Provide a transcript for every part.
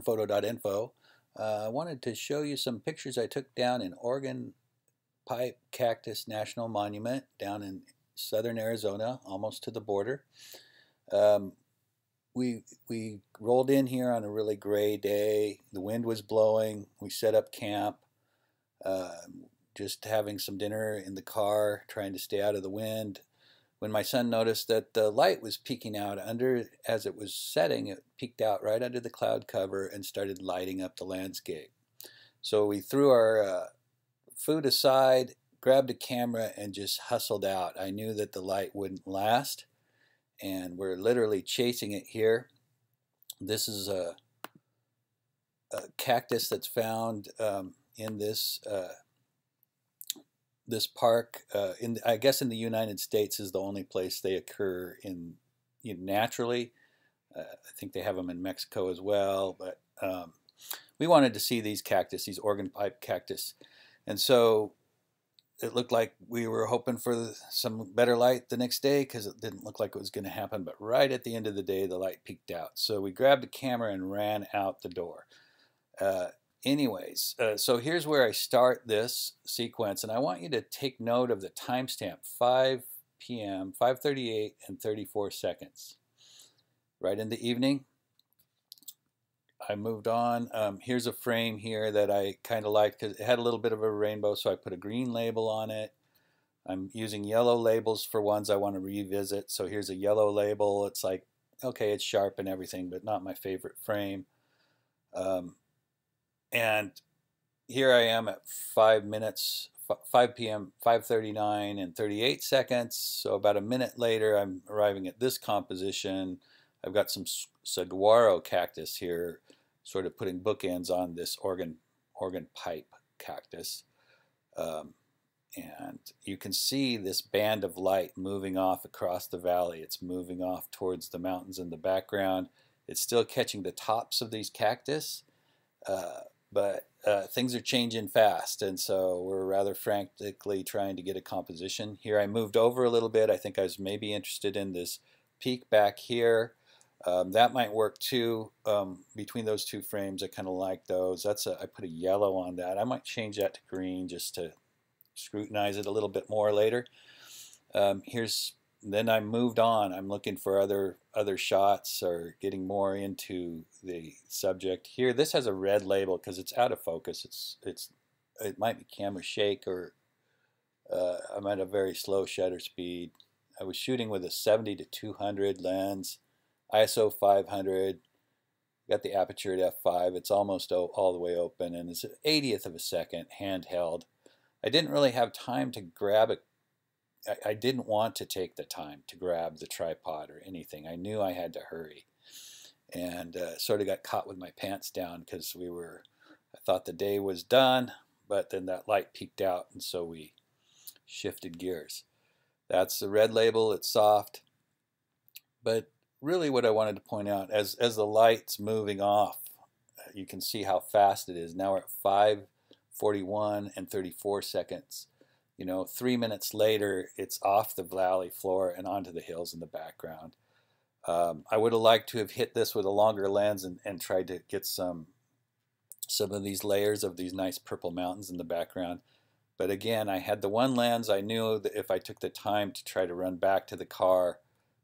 LearnPhoto.info. Uh, I wanted to show you some pictures I took down in Organ Pipe Cactus National Monument down in southern Arizona, almost to the border. Um, we we rolled in here on a really gray day. The wind was blowing. We set up camp, uh, just having some dinner in the car, trying to stay out of the wind when my son noticed that the light was peeking out under, as it was setting, it peeked out right under the cloud cover and started lighting up the landscape. So we threw our uh, food aside, grabbed a camera, and just hustled out. I knew that the light wouldn't last, and we're literally chasing it here. This is a, a cactus that's found um, in this uh, this park uh, in I guess in the United States is the only place they occur in you know, naturally. Uh, I think they have them in Mexico as well, but um, we wanted to see these cactus, these organ pipe cactus, and so it looked like we were hoping for some better light the next day because it didn't look like it was going to happen. But right at the end of the day, the light peeked out. So we grabbed a camera and ran out the door. Uh, anyways, uh, so here's where I start this sequence, and I want you to take note of the timestamp 5 p.m., 5:38 and 34 seconds. Right in the evening, I moved on. Um, here's a frame here that I kind of liked because it had a little bit of a rainbow, so I put a green label on it. I'm using yellow labels for ones I want to revisit. So here's a yellow label. It's like, okay, it's sharp and everything, but not my favorite frame. Um, and here I am at 5 minutes, 5 p.m., 5.39 and 38 seconds. So about a minute later, I'm arriving at this composition. I've got some saguaro cactus here, sort of putting bookends on this organ, organ pipe cactus. Um, and you can see this band of light moving off across the valley. It's moving off towards the mountains in the background. It's still catching the tops of these cactus, uh, but uh, things are changing fast, and so we're rather frantically trying to get a composition. Here I moved over a little bit. I think I was maybe interested in this peak back here. Um, that might work too um, between those two frames. I kind of like those. That's a, I put a yellow on that. I might change that to green just to scrutinize it a little bit more later. Um, here's then I moved on. I'm looking for other other shots or getting more into the subject here. This has a red label because it's out of focus. It's it's it might be camera shake or uh, I'm at a very slow shutter speed. I was shooting with a 70 to 200 lens, ISO 500. Got the aperture at f5. It's almost all the way open and it's an 80th of a second handheld. I didn't really have time to grab a I, didn't want to take the time to grab the tripod or anything. I knew I had to hurry, and uh, sort of got caught with my pants down because we were. I thought the day was done, but then that light peeked out, and so we shifted gears. That's the red label. It's soft, but really, what I wanted to point out as as the light's moving off, you can see how fast it is. Now we're at 5:41 and 34 seconds you know, three minutes later, it's off the valley floor and onto the hills in the background. Um, I would have liked to have hit this with a longer lens and, and tried to get some some of these layers of these nice purple mountains in the background. But again, I had the one lens. I knew that if I took the time to try to run back to the car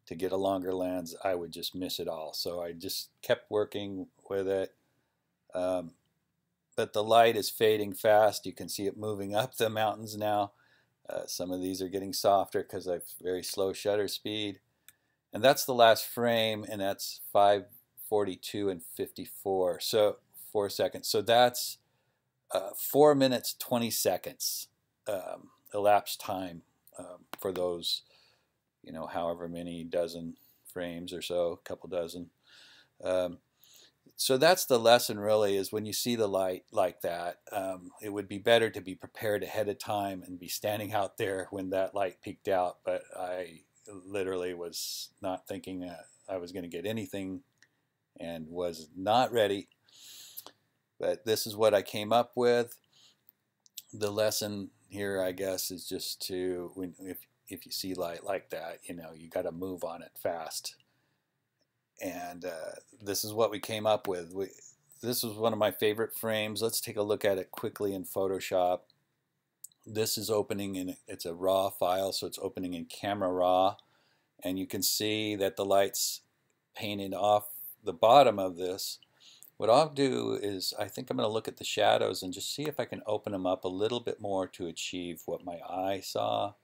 to get a longer lens, I would just miss it all. So I just kept working with it. Um, but the light is fading fast. You can see it moving up the mountains now. Uh, some of these are getting softer because I've very slow shutter speed. And that's the last frame, and that's 542 and 54. So four seconds. So that's uh, four minutes 20 seconds um, elapsed time um, for those, you know, however many dozen frames or so, a couple dozen. Um, so that's the lesson really is when you see the light like that um, it would be better to be prepared ahead of time and be standing out there when that light peeked out but I literally was not thinking uh, I was going to get anything and was not ready. But this is what I came up with. The lesson here I guess is just to when if if you see light like that you know you got to move on it fast and uh, this is what we came up with. We, this was one of my favorite frames. Let's take a look at it quickly in Photoshop. This is opening in, it's a raw file, so it's opening in camera raw. And you can see that the light's painted off the bottom of this. What I'll do is I think I'm going to look at the shadows and just see if I can open them up a little bit more to achieve what my eye saw.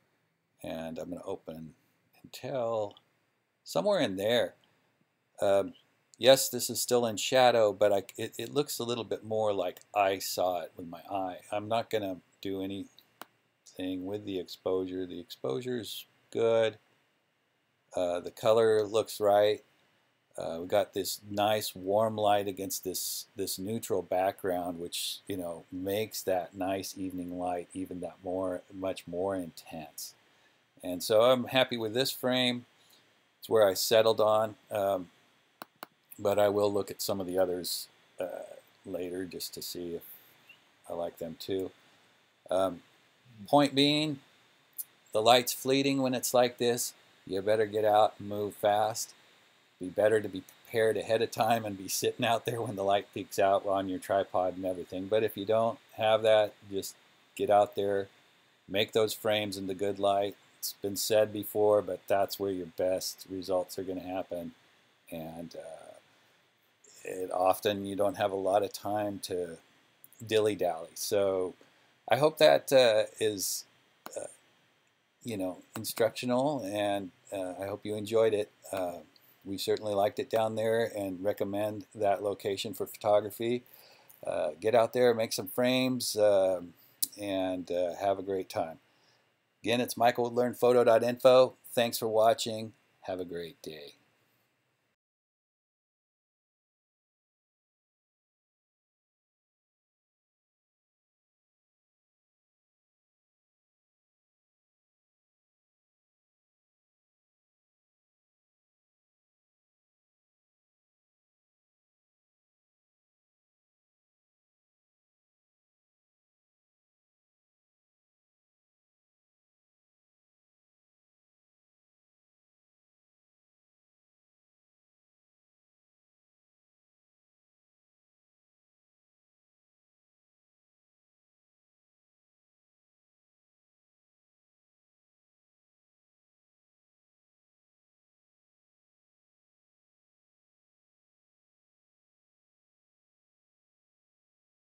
And I'm going to open until somewhere in there. Um, yes, this is still in shadow, but I, it, it looks a little bit more like I saw it with my eye. I'm not going to do anything with the exposure. The exposure is good. Uh, the color looks right. Uh, we got this nice warm light against this this neutral background, which you know makes that nice evening light even that more much more intense. And so I'm happy with this frame. It's where I settled on. Um, but I will look at some of the others uh, later just to see if I like them too. Um, point being, the light's fleeting when it's like this. You better get out and move fast. Be better to be prepared ahead of time and be sitting out there when the light peeks out on your tripod and everything. But if you don't have that, just get out there, make those frames in the good light. It's been said before, but that's where your best results are going to happen. And uh, it often you don't have a lot of time to dilly dally. So I hope that uh, is, uh, you know, instructional, and uh, I hope you enjoyed it. Uh, we certainly liked it down there, and recommend that location for photography. Uh, get out there, make some frames, um, and uh, have a great time. Again, it's Michael with LearnPhoto.info. Thanks for watching. Have a great day.